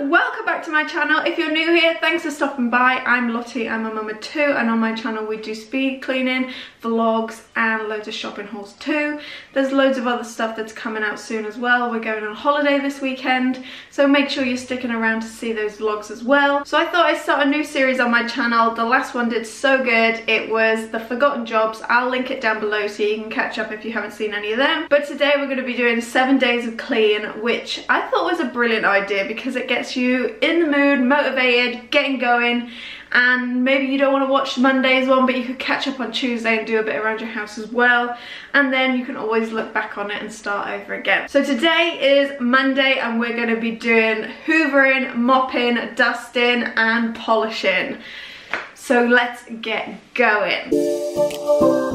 welcome back to my channel. If you're new here, thanks for stopping by. I'm Lotte, I'm a mum of two and on my channel we do speed cleaning, vlogs and loads of shopping hauls too. There's loads of other stuff that's coming out soon as well. We're going on holiday this weekend, so make sure you're sticking around to see those vlogs as well. So I thought I'd start a new series on my channel. The last one did so good. It was the forgotten jobs. I'll link it down below so you can catch up if you haven't seen any of them. But today we're going to be doing seven days of clean, which I thought was a brilliant idea because it gets you in the mood, motivated, getting going and maybe you don't want to watch Monday's one but you could catch up on Tuesday and do a bit around your house as well and then you can always look back on it and start over again. So today is Monday and we're going to be doing hoovering, mopping, dusting and polishing. So let's get going.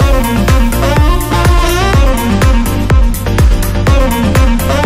Boom, boom, boom.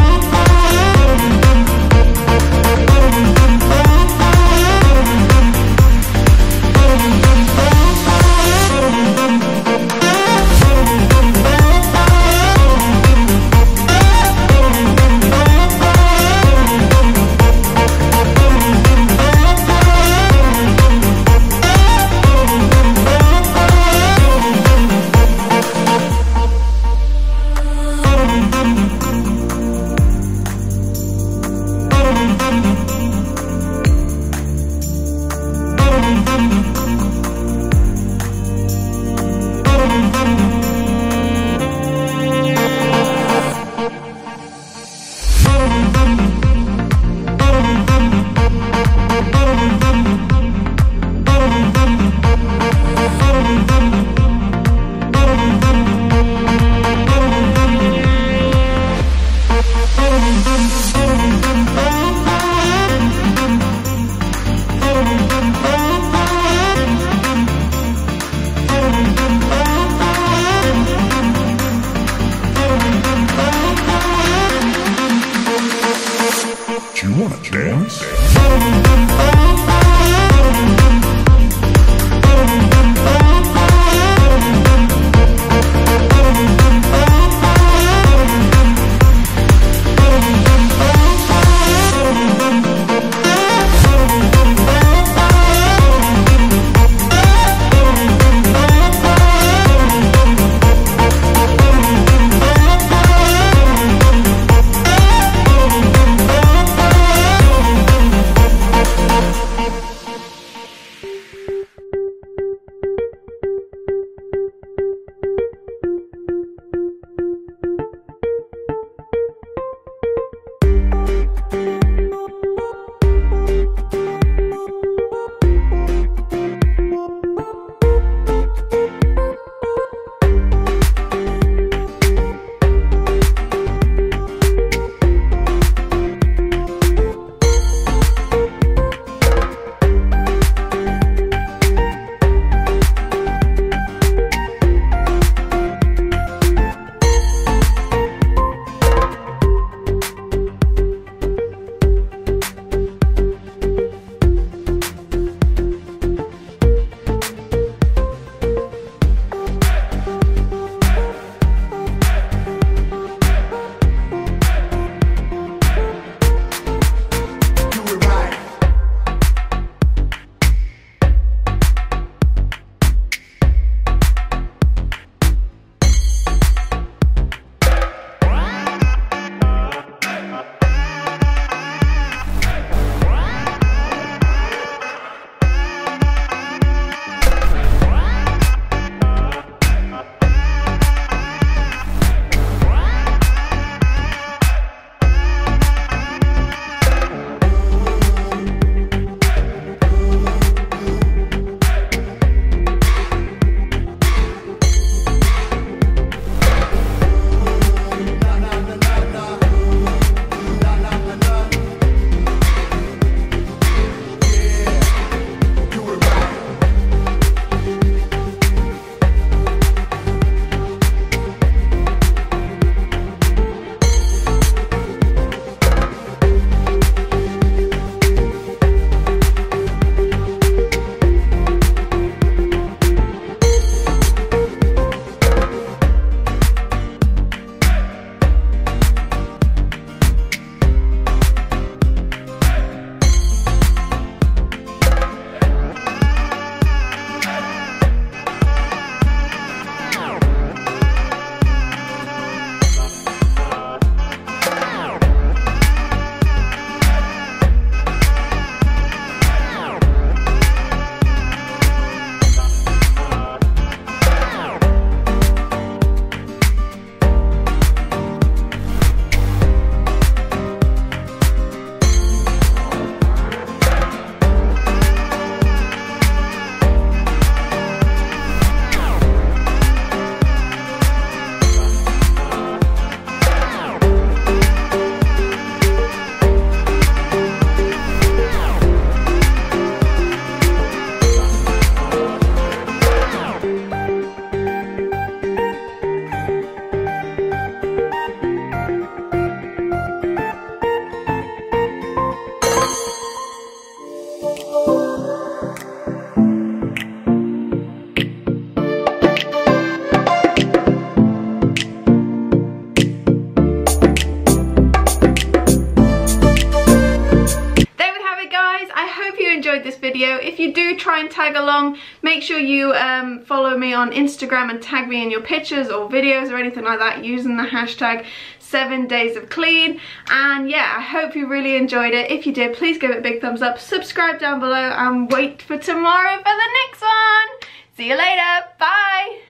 Video. If you do try and tag along, make sure you um, follow me on Instagram and tag me in your pictures or videos or anything like that using the hashtag seven days of clean. And yeah I hope you really enjoyed it. If you did please give it a big thumbs up subscribe down below and wait for tomorrow for the next one. See you later. Bye